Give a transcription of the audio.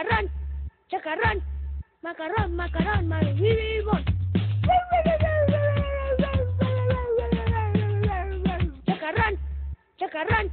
Macarrón, chacarrón, macarrón, macarrón, macarrón. Chacarrón, chacarrón.